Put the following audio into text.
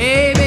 Amen.